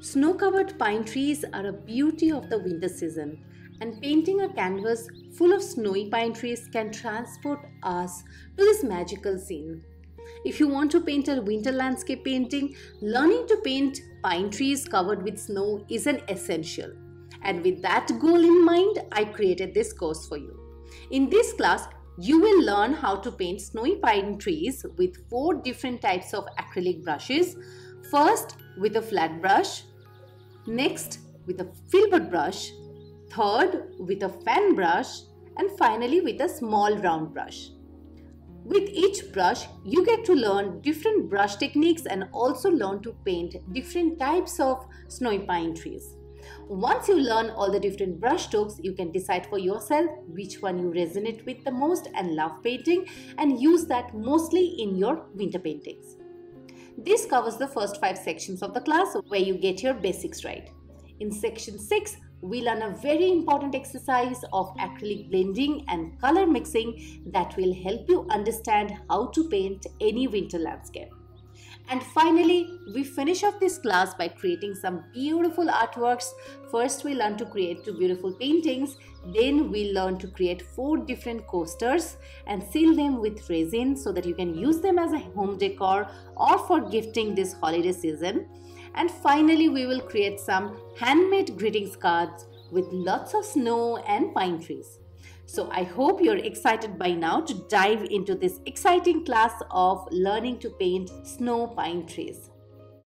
Snow-covered pine trees are a beauty of the winter season and painting a canvas full of snowy pine trees can transport us to this magical scene. If you want to paint a winter landscape painting, learning to paint pine trees covered with snow is an essential. And with that goal in mind, I created this course for you. In this class, you will learn how to paint snowy pine trees with four different types of acrylic brushes. First, with a flat brush. Next, with a filbert brush. Third, with a fan brush. And finally, with a small round brush. With each brush, you get to learn different brush techniques and also learn to paint different types of snowy pine trees. Once you learn all the different brush strokes, you can decide for yourself which one you resonate with the most and love painting and use that mostly in your winter paintings. This covers the first five sections of the class where you get your basics right. In section 6, we learn a very important exercise of acrylic blending and color mixing that will help you understand how to paint any winter landscape. And finally, we finish off this class by creating some beautiful artworks. First, we learn to create two beautiful paintings. Then we learn to create four different coasters and seal them with resin so that you can use them as a home decor or for gifting this holiday season. And finally, we will create some handmade greetings cards with lots of snow and pine trees. So I hope you're excited by now to dive into this exciting class of learning to paint snow pine trees.